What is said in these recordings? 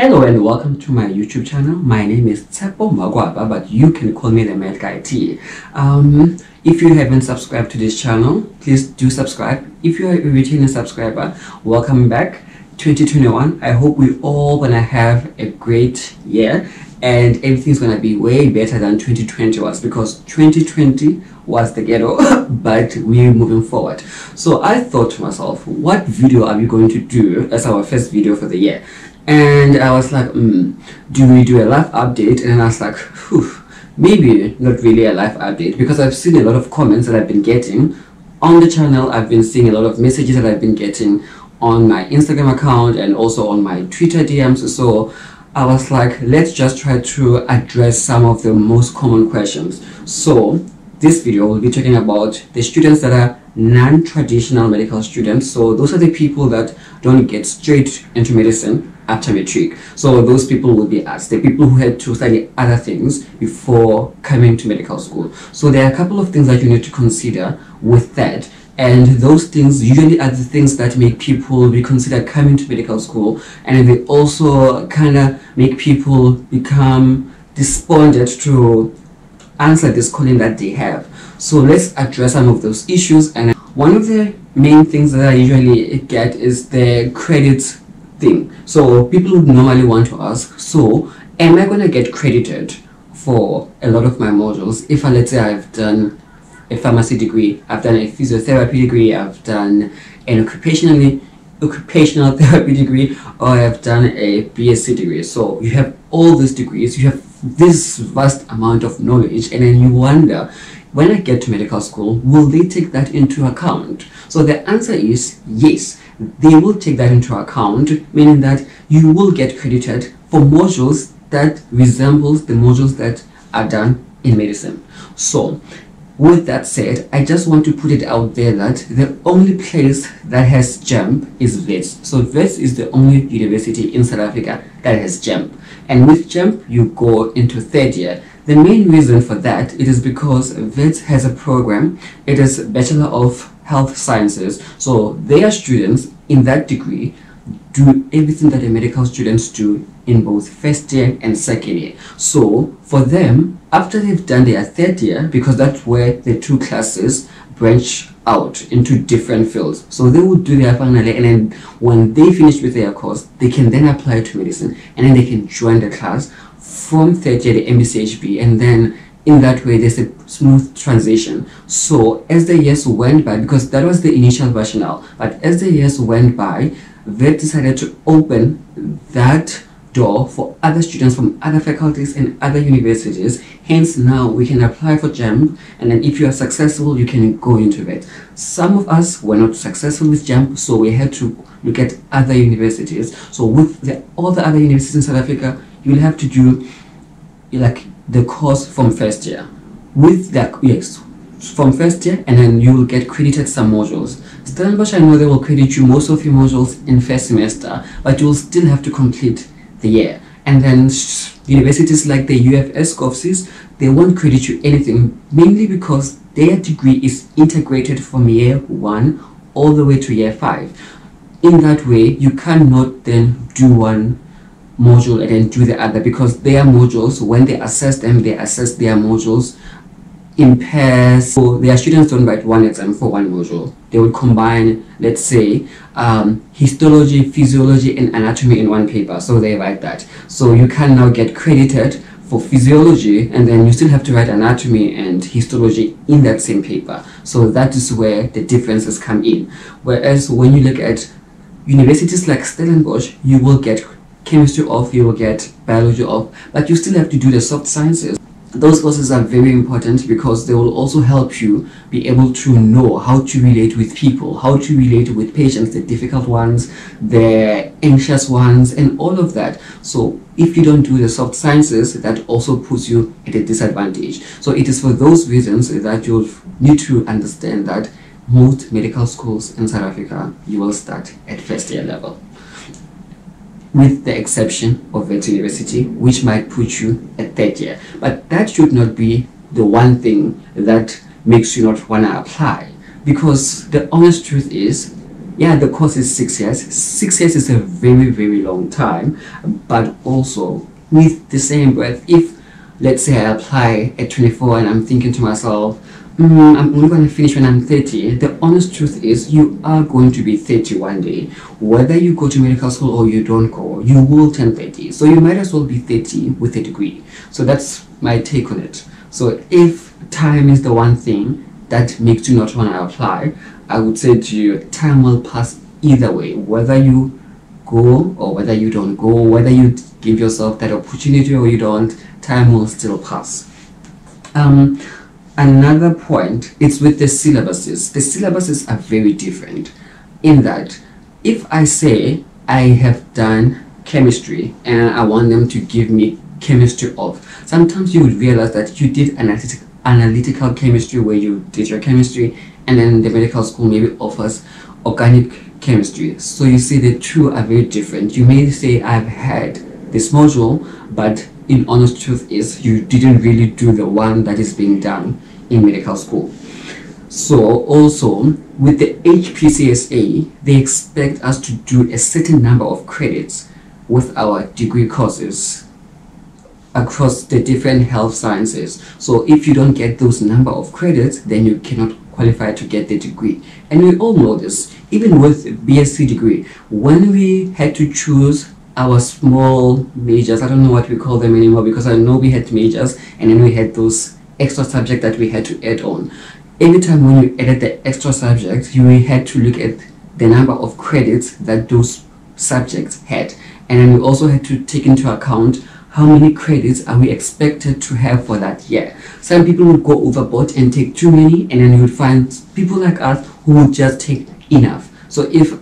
Hello and welcome to my YouTube channel. My name is Tsepo Magwaba, but you can call me the Med Guy T. Um, if you haven't subscribed to this channel, please do subscribe. If you are a returning subscriber, welcome back. 2021. I hope we all gonna have a great year and everything's gonna be way better than 2020 was because 2020 was the ghetto but we're moving forward so i thought to myself what video are we going to do as our first video for the year and I was like, mm, do we do a live update? And I was like, Whew, maybe not really a live update because I've seen a lot of comments that I've been getting on the channel. I've been seeing a lot of messages that I've been getting on my Instagram account and also on my Twitter DMs. So I was like, let's just try to address some of the most common questions. So this video will be talking about the students that are non-traditional medical students. So those are the people that don't get straight into medicine after. So those people will be us, the people who had to study other things before coming to medical school. So there are a couple of things that you need to consider with that. And those things usually are the things that make people reconsider coming to medical school. And they also kind of make people become despondent to answer this calling that they have. So let's address some of those issues. And one of the main things that I usually get is the credit thing. So people would normally want to ask, so am I going to get credited for a lot of my modules if I, let's say I've done a pharmacy degree, I've done a physiotherapy degree, I've done an occupationally occupational therapy degree, or I've done a BSc degree. So you have all these degrees, you have this vast amount of knowledge, and then you wonder, when I get to medical school, will they take that into account? So the answer is yes they will take that into account, meaning that you will get credited for modules that resembles the modules that are done in medicine. So, with that said, I just want to put it out there that the only place that has GEMP is WITS. So WITS is the only university in South Africa that has GEMP. And with GEMP, you go into third year. The main reason for that it is because WITS has a program. It is Bachelor of health sciences. So their students in that degree do everything that the medical students do in both first year and second year. So for them, after they've done their third year, because that's where the two classes branch out into different fields. So they will do their final year and then when they finish with their course, they can then apply to medicine and then they can join the class from third year, the MBCHB, and then in that way there's a smooth transition. So as the years went by because that was the initial rationale but as the years went by they decided to open that door for other students from other faculties and other universities. Hence now we can apply for GEMP and then if you are successful you can go into it. Some of us were not successful with GEMP so we had to look at other universities. So with the, all the other universities in South Africa you'll have to do like the course from first year. With that yes from first year and then you will get credited some modules. Stellenbosch I know they will credit you most of your modules in first semester but you will still have to complete the year. And then universities like the UFS courses they won't credit you anything mainly because their degree is integrated from year one all the way to year five. In that way you cannot then do one module and then do the other because their modules when they assess them they assess their modules in pairs. So their students don't write one exam for one module. They would combine let's say um, histology physiology and anatomy in one paper. So they write that. So you can now get credited for physiology and then you still have to write anatomy and histology in that same paper. So that is where the differences come in. Whereas when you look at universities like Stellenbosch you will get chemistry off, you will get biology off, but you still have to do the soft sciences. Those courses are very important because they will also help you be able to know how to relate with people, how to relate with patients, the difficult ones, the anxious ones, and all of that. So if you don't do the soft sciences, that also puts you at a disadvantage. So it is for those reasons that you'll need to understand that most medical schools in South Africa, you will start at first year level with the exception of Wits University, which might put you at third year. But that should not be the one thing that makes you not want to apply. Because the honest truth is, yeah, the course is six years. Six years is a very, very long time, but also with the same breath, if let's say I apply at 24 and I'm thinking to myself, mm, I'm only going to finish when I'm 30. The honest truth is, you are going to be 30 one day. Whether you go to medical school or you don't go, you will turn 30. So you might as well be 30 with a degree. So that's my take on it. So if time is the one thing that makes you not want to apply, I would say to you, time will pass either way, whether you go or whether you don't go, whether you give yourself that opportunity or you don't, time will still pass. Um, another point is with the syllabuses. The syllabuses are very different in that if I say I have done chemistry and I want them to give me chemistry of, sometimes you would realize that you did analytic, analytical chemistry where you did your chemistry and then the medical school maybe offers organic chemistry. So you see the two are very different. You may say I've had this module, but in honest truth is you didn't really do the one that is being done in medical school. So also with the HPCSA, they expect us to do a certain number of credits with our degree courses across the different health sciences. So if you don't get those number of credits, then you cannot qualify to get the degree. And we all know this, even with BSc degree, when we had to choose our small majors, I don't know what we call them anymore because I know we had majors and then we had those extra subject that we had to add on. Every time when you added the extra subject, you had to look at the number of credits that those subjects had. And then we also had to take into account how many credits are we expected to have for that year. Some people would go overboard and take too many and then you would find people like us who would just take enough. So if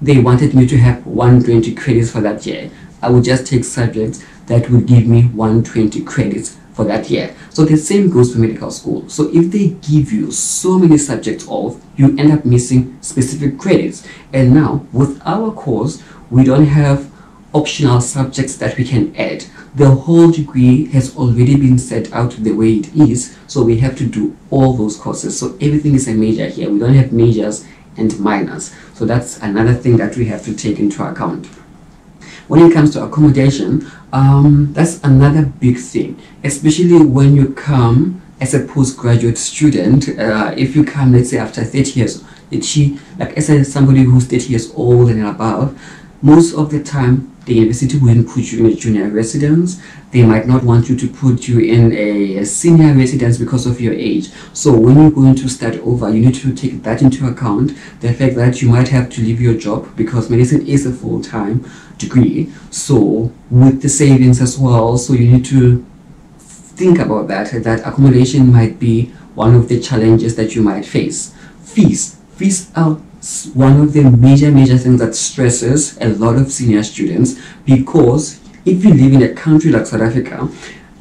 they wanted me to have 120 credits for that year, I would just take subjects that would give me 120 credits for that year. So the same goes for medical school. So if they give you so many subjects off, you end up missing specific credits. And now with our course, we don't have optional subjects that we can add the whole degree has already been set out the way it is so we have to do all those courses so everything is a major here we don't have majors and minors so that's another thing that we have to take into account when it comes to accommodation um, that's another big thing especially when you come as a postgraduate student uh, if you come let's say after 30 years she like as a, somebody who's 30 years old and above most of the time the university wouldn't put you in a junior residence. They might not want you to put you in a senior residence because of your age. So when you're going to start over, you need to take that into account. The fact that you might have to leave your job because medicine is a full-time degree. So with the savings as well, so you need to think about that, that accommodation might be one of the challenges that you might face. Fees. Fees are one of the major, major things that stresses a lot of senior students because if you live in a country like South Africa,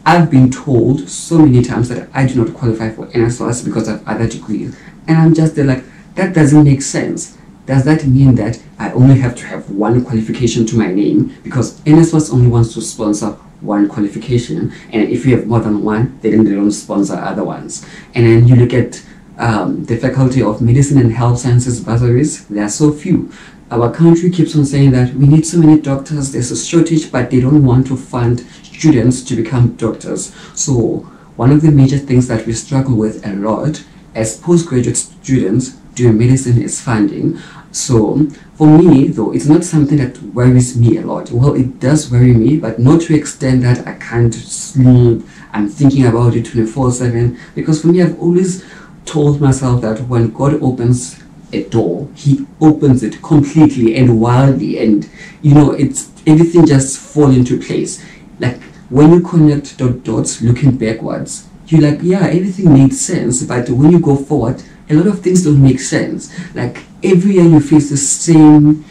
I've been told so many times that I do not qualify for NSFAS because of other degrees. And I'm just there like, that doesn't make sense. Does that mean that I only have to have one qualification to my name? Because NSFAS only wants to sponsor one qualification. And if you have more than one, then they don't sponsor other ones. And then you look at um, the Faculty of Medicine and Health Sciences bursaries, there are so few. Our country keeps on saying that we need so many doctors, there's a shortage, but they don't want to fund students to become doctors. So one of the major things that we struggle with a lot as postgraduate students doing medicine is funding. So for me, though, it's not something that worries me a lot. Well, it does worry me, but not to extent that I can't sleep. I'm thinking about it 24-7 because for me, I've always told myself that when God opens a door, He opens it completely and wildly, and you know, it's everything just fall into place. Like when you connect the dots looking backwards, you're like, yeah, everything makes sense, but when you go forward, a lot of things don't make sense. Like every year you face the same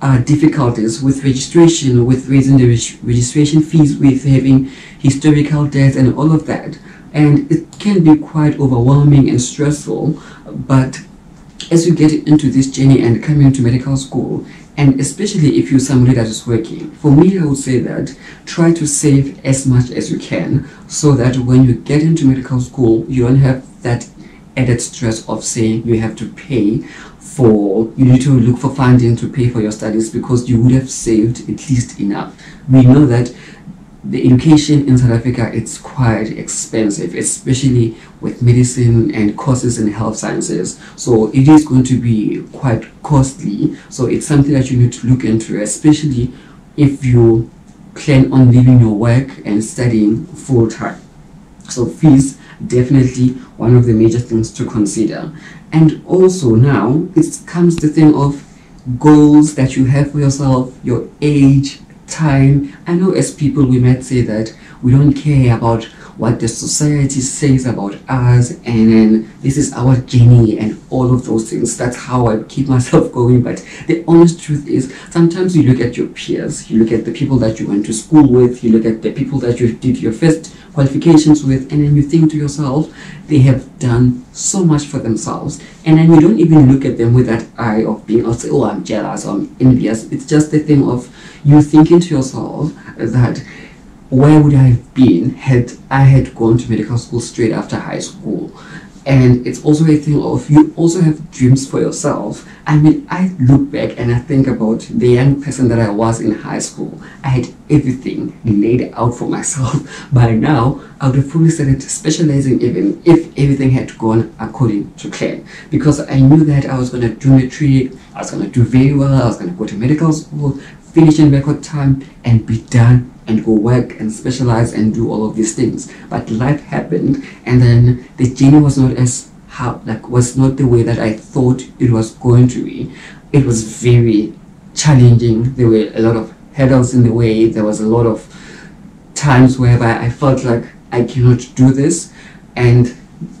uh, difficulties with registration, with raising the registration fees, with having historical debt and all of that. And it can be quite overwhelming and stressful but as you get into this journey and coming into medical school and especially if you're somebody that is working for me i would say that try to save as much as you can so that when you get into medical school you don't have that added stress of saying you have to pay for you need to look for funding to pay for your studies because you would have saved at least enough. We know that the education in South Africa it's quite expensive, especially with medicine and courses in health sciences. So it is going to be quite costly. So it's something that you need to look into, especially if you plan on leaving your work and studying full time. So fees definitely one of the major things to consider. And also now it comes the thing of goals that you have for yourself, your age, time. I know as people we might say that we don't care about what the society says about us and then this is our journey and all of those things. That's how I keep myself going. But the honest truth is sometimes you look at your peers, you look at the people that you went to school with, you look at the people that you did your first qualifications with and then you think to yourself they have done so much for themselves and then you don't even look at them with that eye of being oh, oh i'm jealous or i'm envious it's just the thing of you thinking to yourself that where would I have been had I had gone to medical school straight after high school? And it's also a thing of you also have dreams for yourself. I mean, I look back and I think about the young person that I was in high school. I had everything laid out for myself. By now, I would have probably started specializing even if everything had gone according to plan. Because I knew that I was going to do matric, I was going to do very well, I was going to go to medical school, finish in record time, and be done and go work and specialize and do all of these things. But life happened, and then the journey was not as how like was not the way that I thought it was going to be. It was very challenging. There were a lot of hurdles in the way. There was a lot of times whereby I felt like I cannot do this, and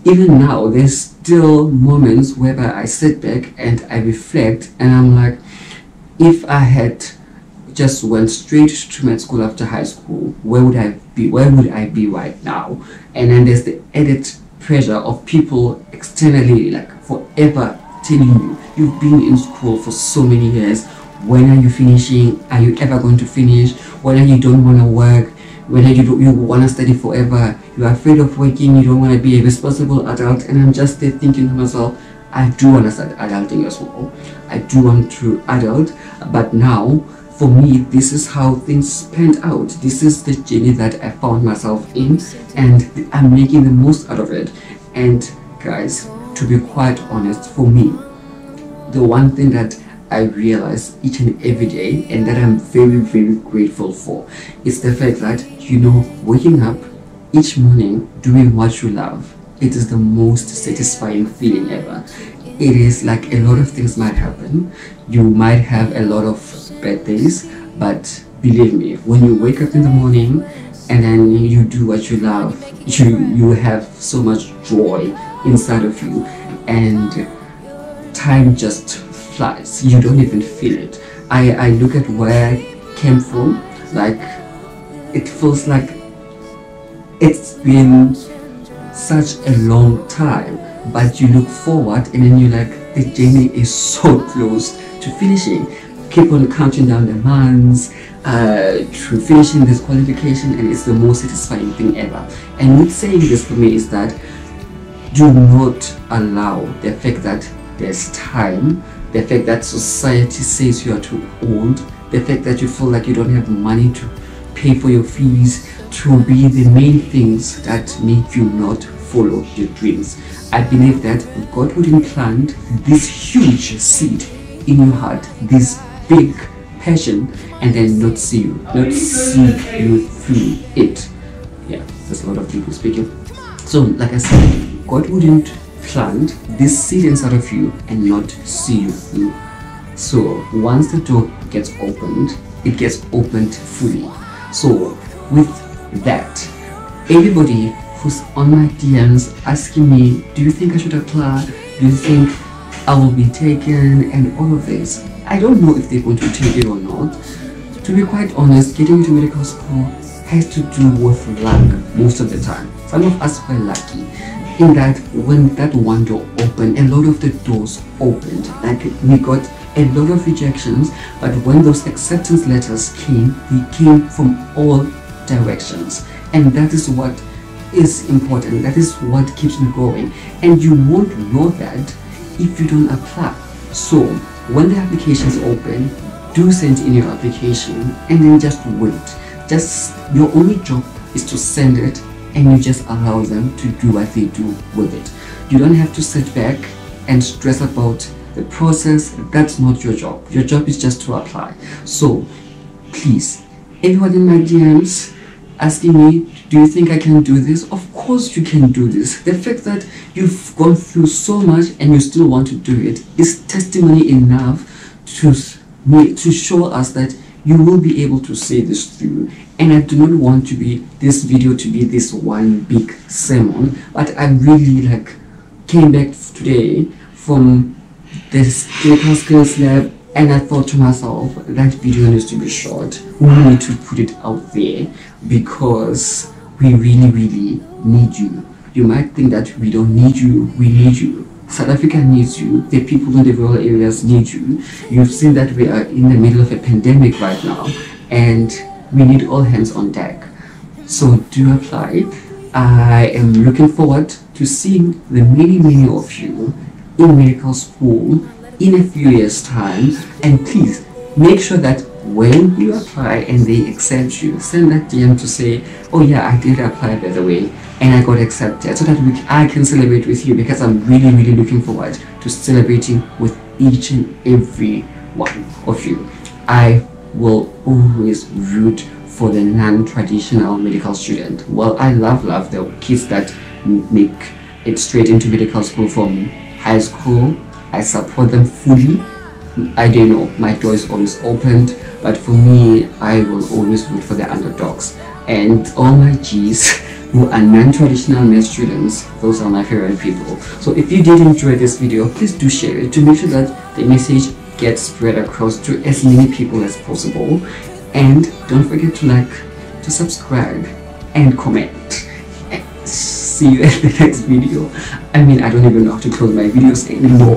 even now there's still moments whereby I sit back and I reflect, and I'm like, if I had just went straight to med school after high school, where would I be? Where would I be right now? And then there's the added pressure of people externally, like forever telling you, you've been in school for so many years. When are you finishing? Are you ever going to finish? Are you don't want to work? Are you do, you want to study forever? You're afraid of working. You don't want to be a responsible adult. And I'm just there thinking to myself, I do want to start adulting as well. I do want to adult, but now for me, this is how things panned out. This is the journey that I found myself in, and I'm making the most out of it. And guys, to be quite honest, for me, the one thing that I realize each and every day, and that I'm very, very grateful for, is the fact that, you know, waking up each morning doing what you love, it is the most satisfying feeling ever. It is like a lot of things might happen. You might have a lot of bad days, but believe me, when you wake up in the morning and then you do what you love, you you have so much joy inside of you, and time just flies. You don't even feel it. I I look at where I came from, like it feels like it's been such a long time but you look forward and then you're like the journey is so close to finishing keep on counting down the months uh, to finishing this qualification and it's the most satisfying thing ever. And with saying this for me is that do not allow the fact that there's time, the fact that society says you are too old, the fact that you feel like you don't have money to pay for your fees to be the main things that make you not follow your dreams. I believe that God would implant this huge seed in your heart, this big passion and then not see you, not see you through it. Yeah, there's a lot of people speaking. So, like I said, God wouldn't plant this seed inside of you and not see you through. So, once the door gets opened, it gets opened fully. So, with that, everybody who's on my DMs asking me, do you think I should apply? Do you think I will be taken? And all of this. I don't know if they're going to take it or not. To be quite honest, getting into medical school has to do with luck most of the time. Some of us were lucky in that when that one door opened, a lot of the doors opened. Like we got a lot of rejections, but when those acceptance letters came, they came from all directions. And that is what is important. That is what keeps me going. And you won't know that if you don't apply So when the application is open, do send in your application and then just wait. Just your only job is to send it and you just allow them to do what they do with it. You don't have to sit back and stress about the process. That's not your job. Your job is just to apply. So please, everyone in my DMs asking me, do you think I can do this? Of course you can do this. The fact that you've gone through so much and you still want to do it is testimony enough to to show us that you will be able to see this through and i do not want to be this video to be this one big sermon but i really like came back today from this clinical skills lab and i thought to myself that video needs to be short we need to put it out there because we really really need you you might think that we don't need you we need you South Africa needs you. The people in the rural areas need you. You've seen that we are in the middle of a pandemic right now and we need all hands on deck. So do apply. I am looking forward to seeing the many, many of you in medical school in a few years' time. And please make sure that when you apply and they accept you, send that DM to say, oh yeah, I did apply by the way and I got accepted so that we, I can celebrate with you because I'm really, really looking forward to celebrating with each and every one of you. I will always root for the non-traditional medical student. Well, I love, love the kids that make it straight into medical school from high school. I support them fully. I don't know, my door is always opened, but for me, I will always root for the underdogs. And all my G's who are non-traditional male students. Those are my favorite people. So if you did enjoy this video please do share it to make sure that the message gets spread across to as many people as possible. And don't forget to like to subscribe and comment. See you in the next video. I mean i don't even know how to close my videos anymore